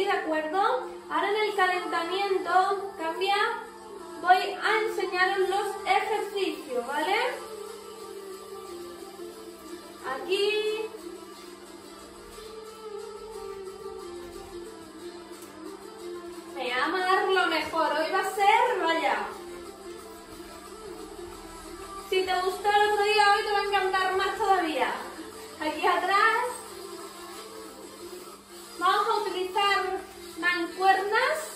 De acuerdo? Ahora en el calentamiento, cambia, voy a enseñaros los ejercicios, ¿vale? Aquí. Me ama dar lo mejor, hoy va a ser, vaya. Si te gustó el otro día, hoy te va a encantar más todavía. Aquí atrás. mancuernas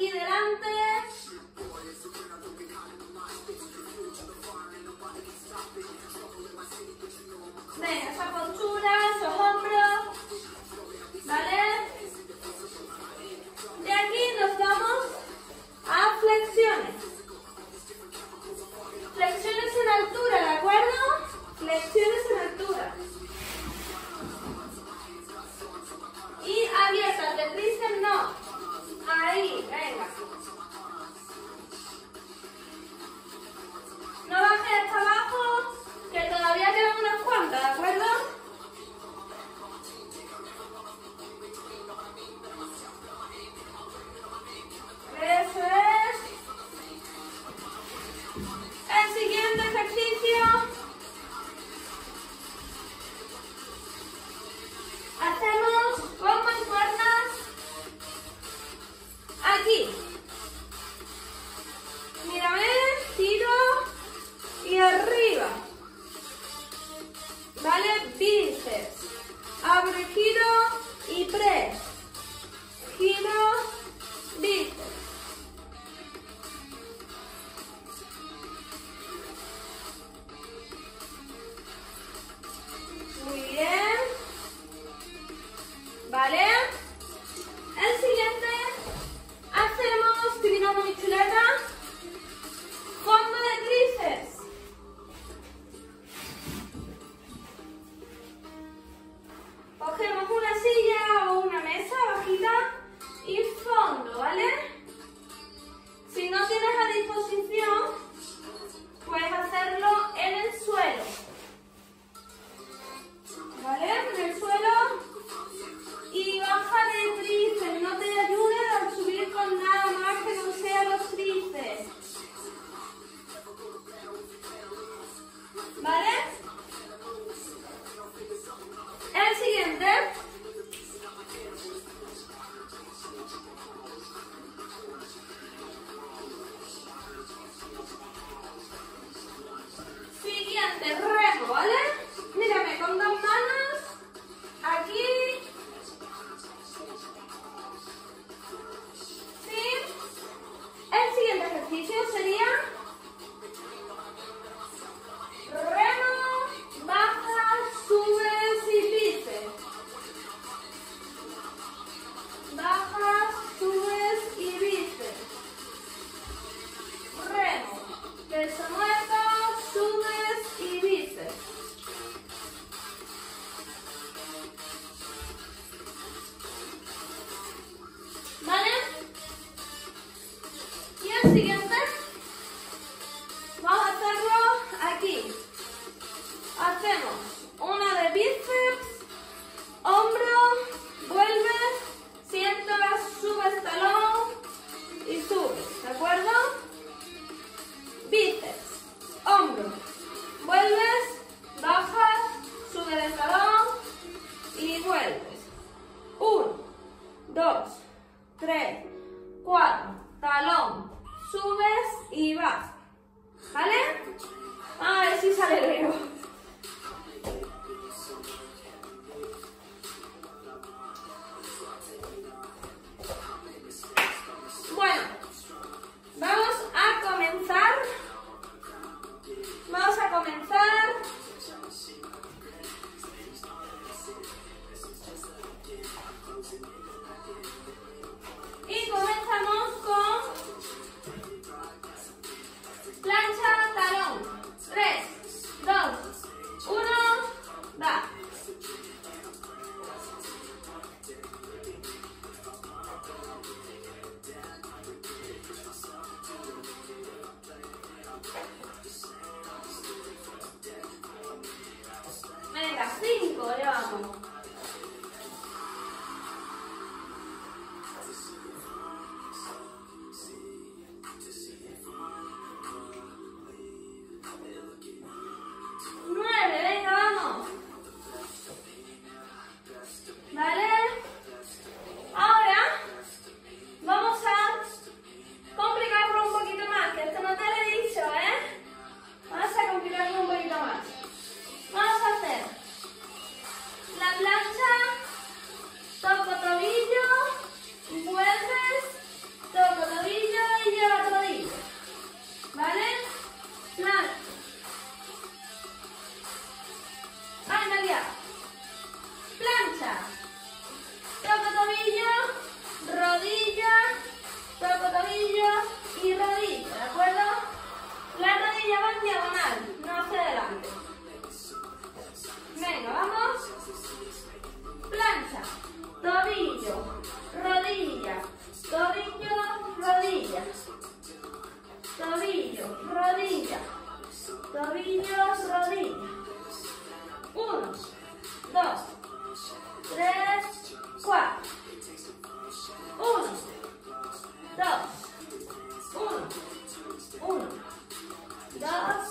aquí delante. Bene, fa con Tchau! Love.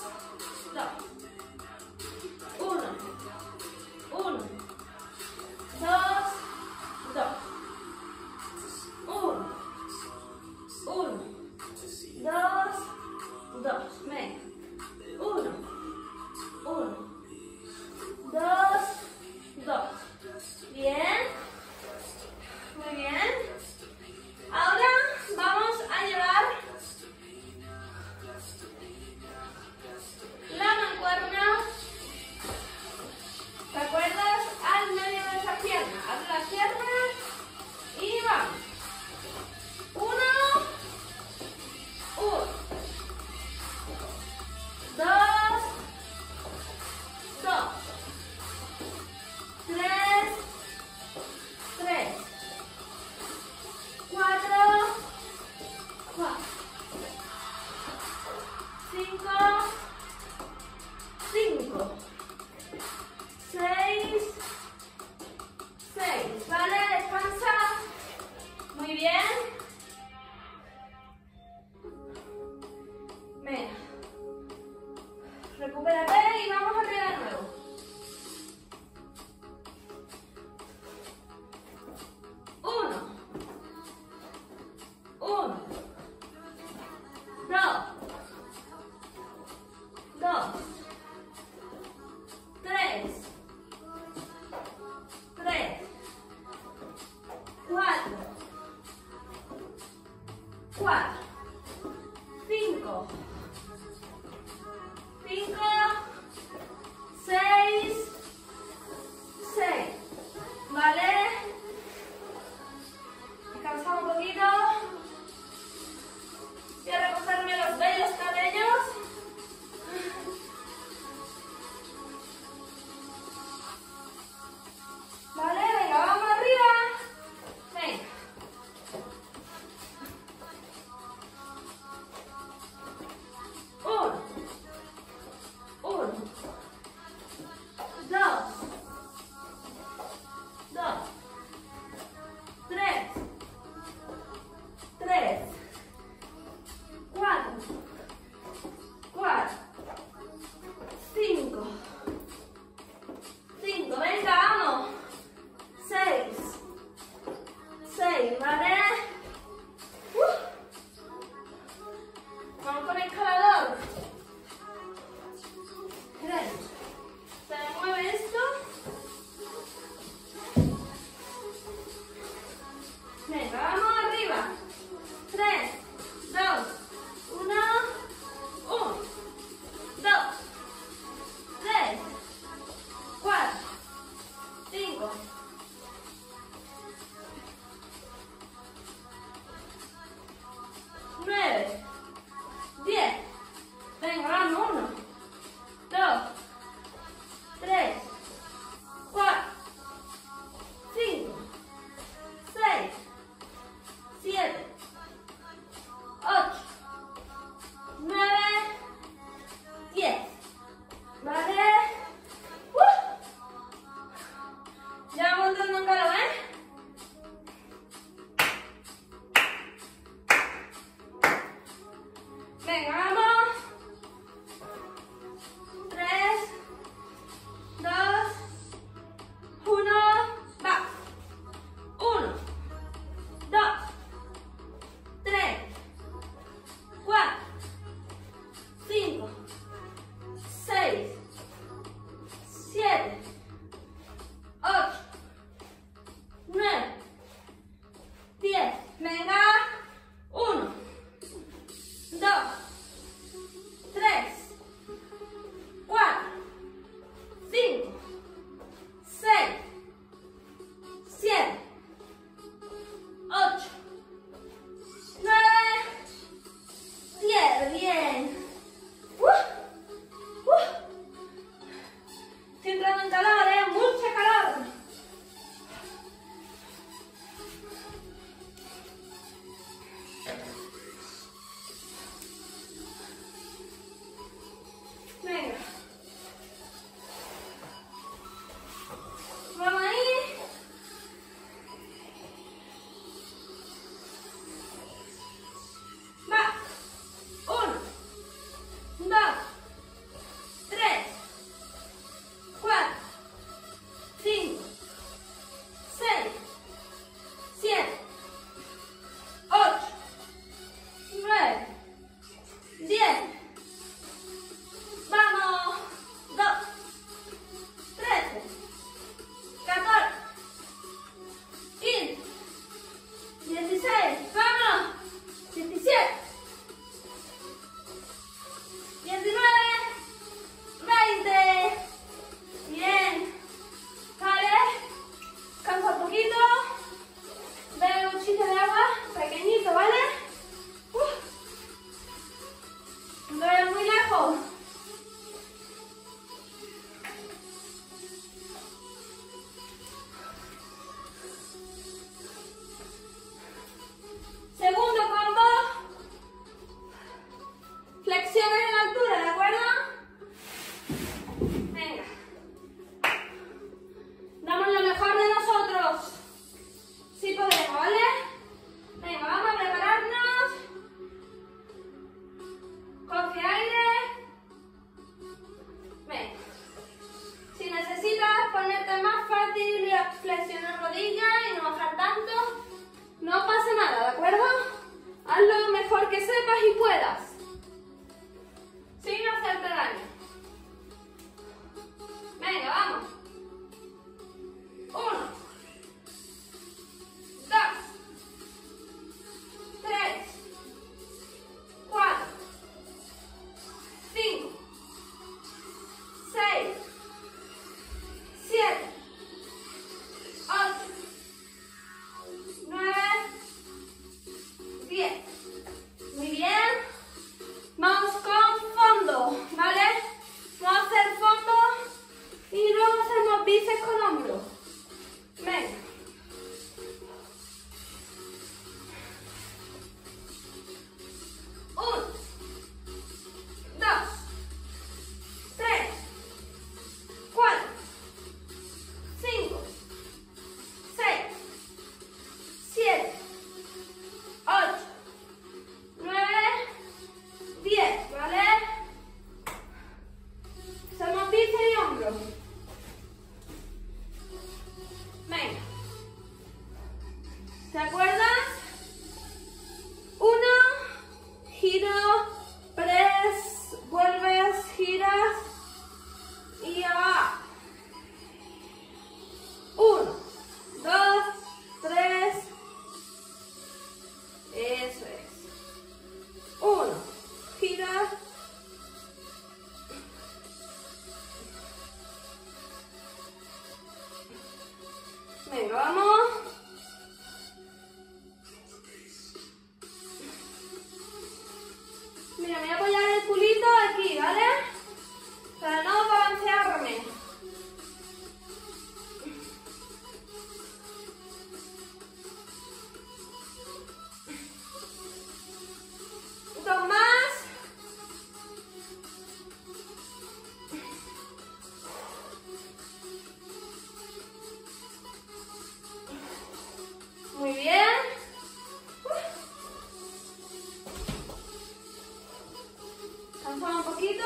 Cansamos un poquito.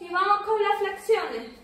Y vamos con las flexiones.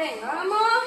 Bengalma.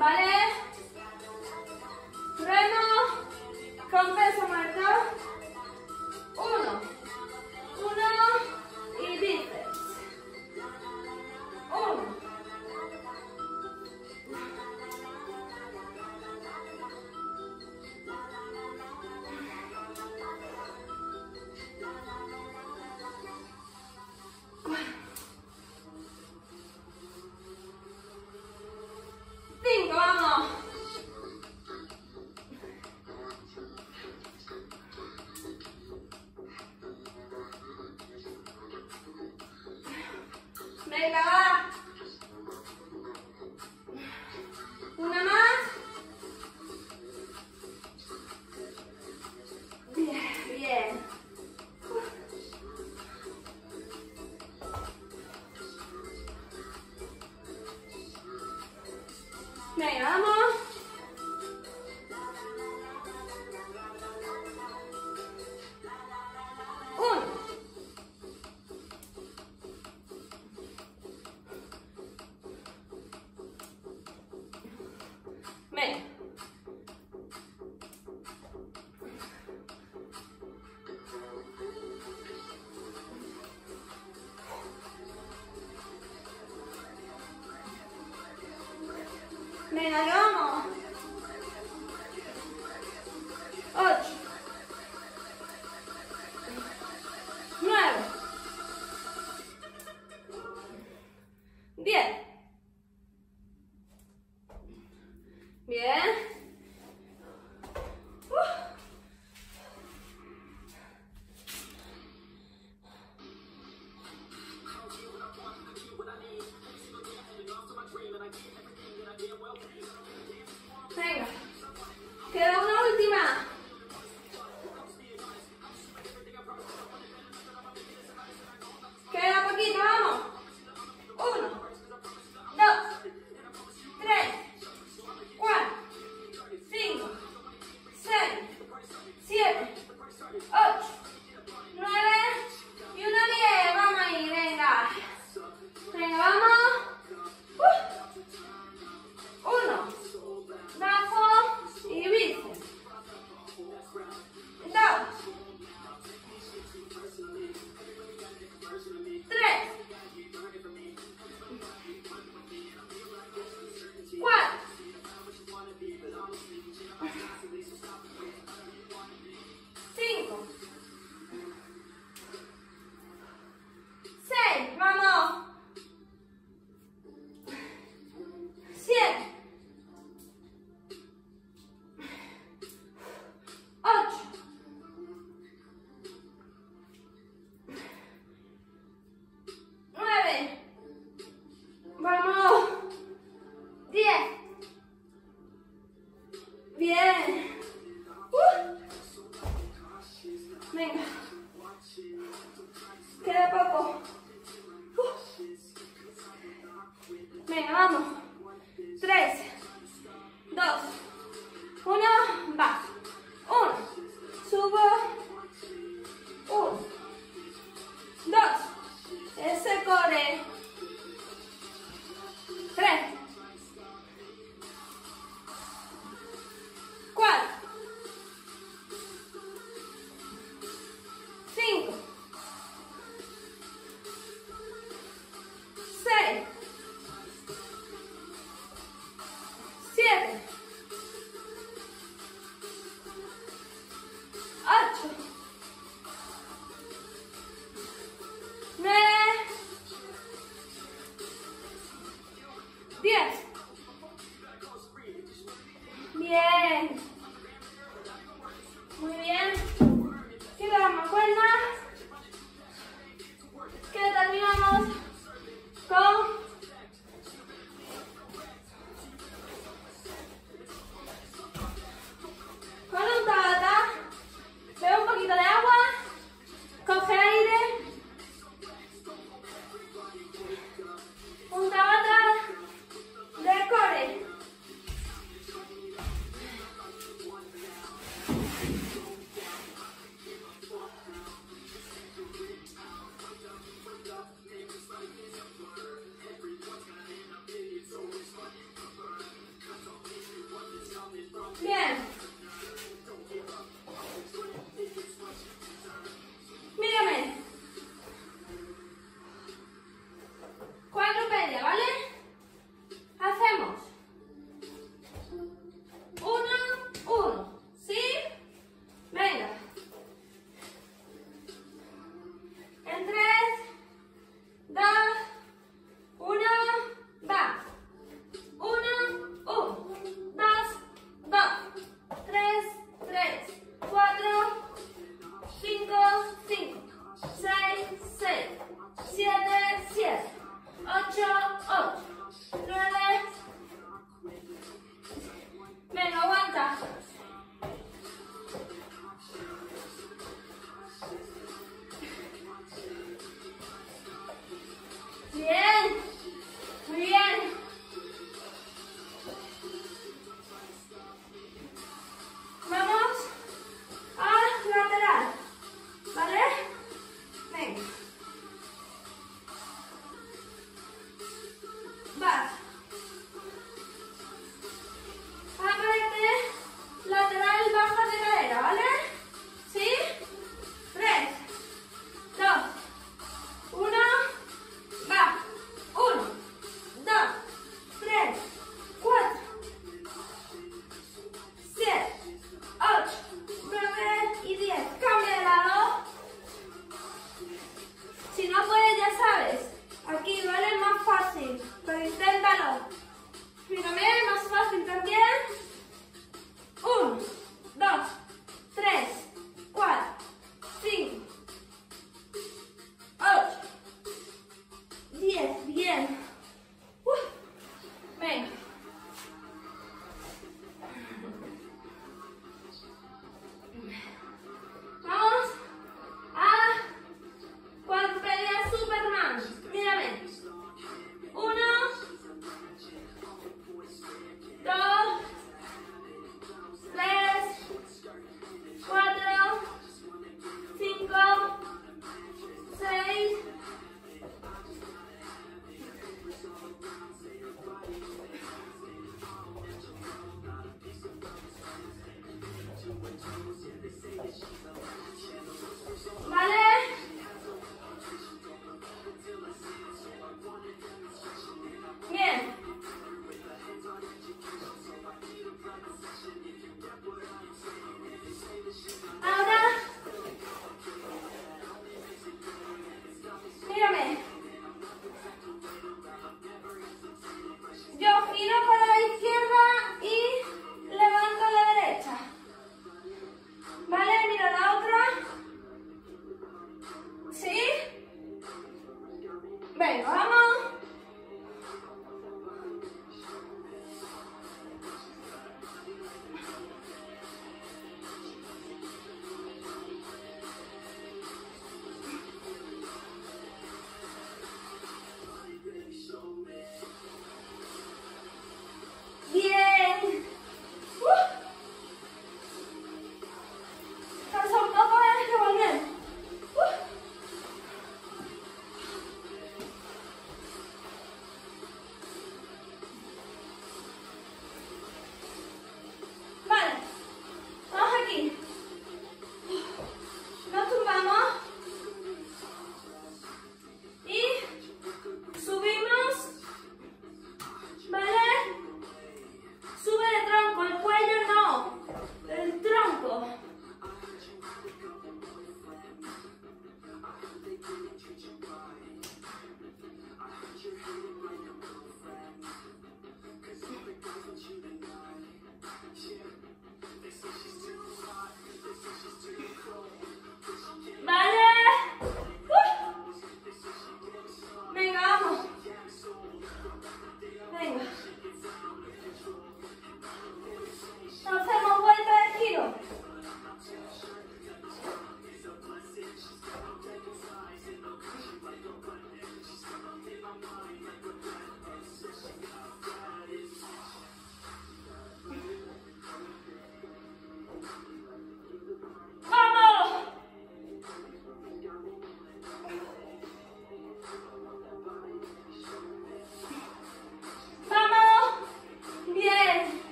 ¿Vale? Que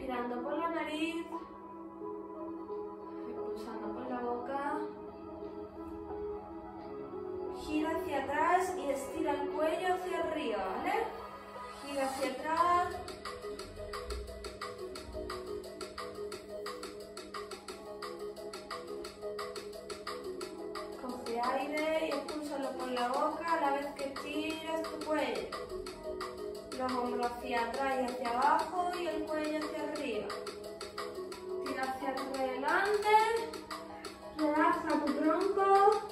respirando por la nariz expulsando por la boca. Gira hacia atrás y estira el cuello hacia arriba, ¿vale? Gira hacia atrás. Coge aire y expúlsalo por la boca a la vez que tiras tu cuello. Los hombros hacia atrás y hacia abajo y el cuello hacia arriba. Tira hacia adelante. Relaja tu tronco.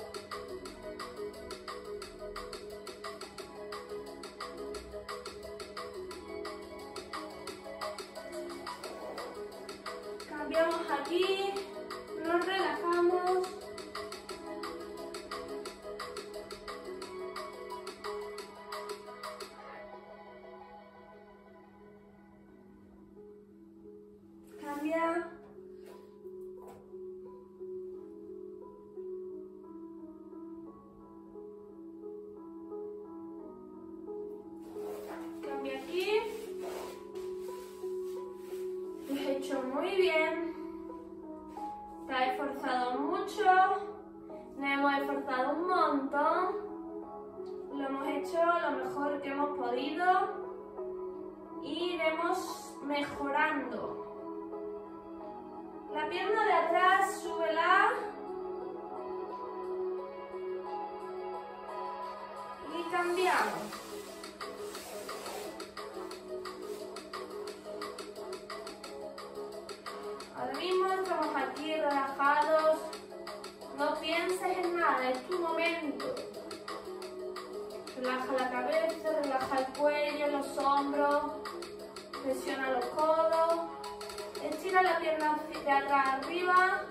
Iremos mejorando. La pierna de atrás, súbela. Y cambiamos. Ahora mismo estamos aquí relajados. No pienses en nada, es tu momento. Relaja la cabeza, relaja el cuello, los hombros, presiona los codos. Estira la pierna de atrás arriba.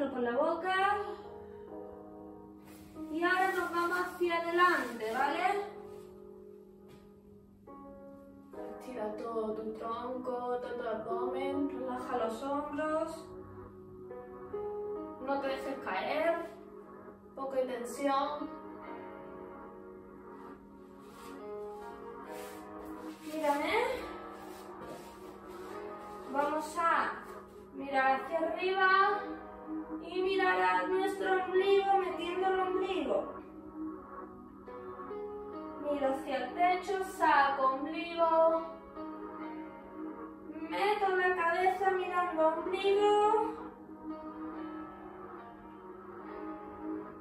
Por la boca. Y ahora nos vamos hacia adelante, ¿vale? Estira todo tu tronco, todo tu abdomen, relaja los hombros. No te dejes caer. Poca tensión. Mírame. Vamos a mirar hacia arriba y mirar a nuestro ombligo metiendo el ombligo. Miro hacia el techo, saco ombligo. Meto la cabeza mirando ombligo.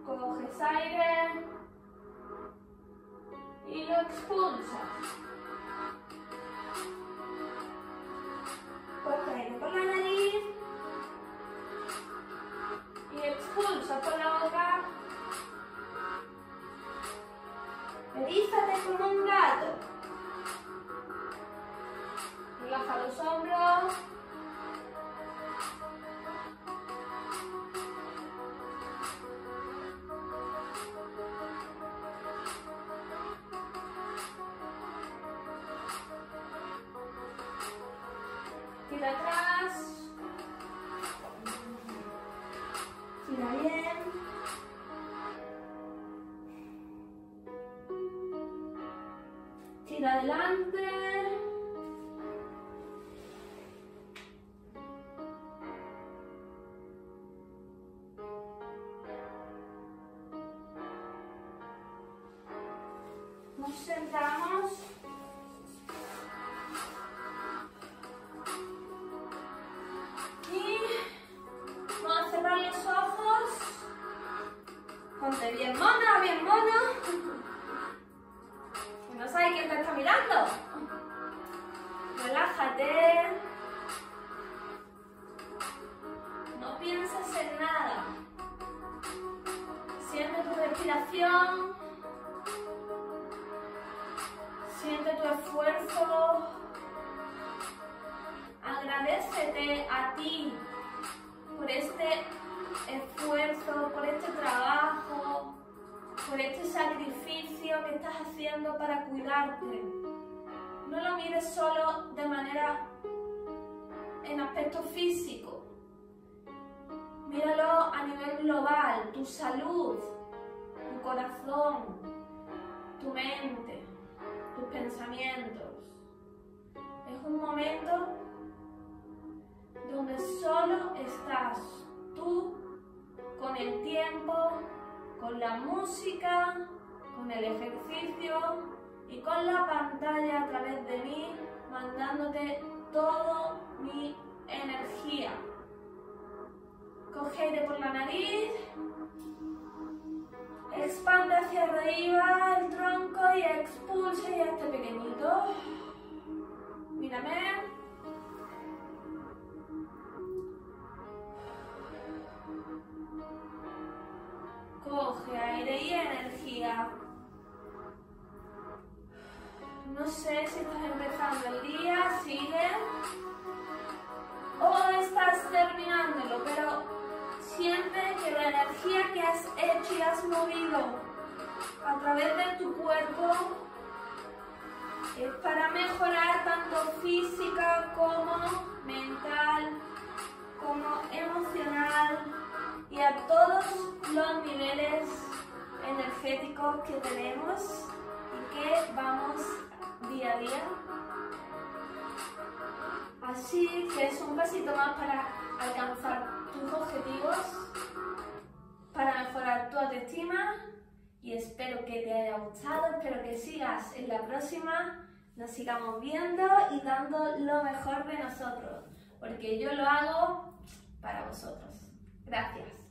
Coges aire y lo expulsas. Por la boca. Erízate como un gato. Relaja los hombros. Nos sentamos. Aire por la nariz, expande hacia arriba el tronco y expulse ya este pequeñito. Mírame. Coge aire y energía. No sé si estás empezando el día, sigue. O estás terminándolo, pero siente que la energía que has hecho y has movido a través de tu cuerpo es para mejorar tanto física como mental, como emocional y a todos los niveles energéticos que tenemos y que vamos día a día. Así que es un pasito más para alcanzar tus objetivos, para mejorar tu autoestima y espero que te haya gustado, espero que sigas en la próxima, nos sigamos viendo y dando lo mejor de nosotros, porque yo lo hago para vosotros. Gracias.